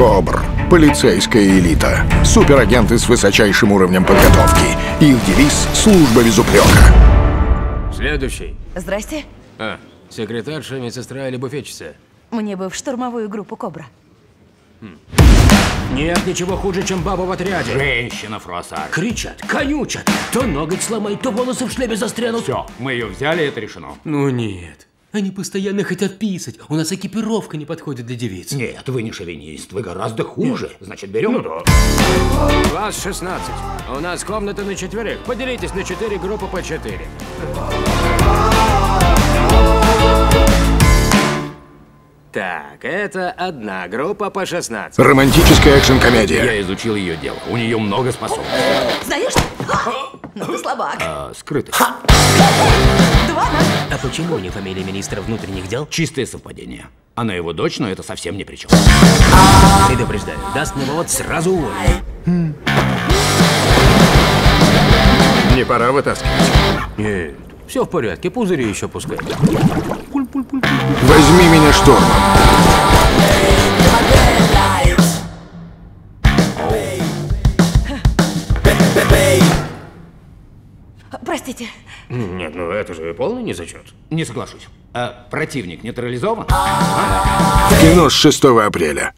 Кобр. Полицейская элита. Суперагенты с высочайшим уровнем подготовки. Их девиз — служба без упрека. Следующий. Здрасте. А, секретарша, медсестра или буфетчица? Мне бы в штурмовую группу «Кобра». Нет ничего хуже, чем баба в отряде. Женщина, фросар. Кричат, конючат. То ноготь сломают, то волосы в шлеме застрянут. Все, мы ее взяли, это решено. Ну нет. Они постоянно хотят писать. У нас экипировка не подходит для девиц. Нет, вы не шовинист, вы гораздо хуже. Значит, берем? Ну да. Вас 16. У нас комната на четверых. Поделитесь на четыре группы по четыре. Так, это одна группа по 16. Романтическая экшн-комедия. Я изучил ее дело. У нее много способностей. Знаешь? Ну ты слабак. А, скрытых. На... Почему не фамилия министра внутренних дел? Чистое совпадение. Она его дочь, но это совсем ни при чем. Предупреждаю, даст мне повод сразу уволить. Не пора вытаскивать. Нет, все в порядке, пузыри еще пускай. Возьми меня штурмом. Простите. Нет, ну это же полный не зачет. Не соглашусь. А противник нейтрализован? Кино с 6 апреля.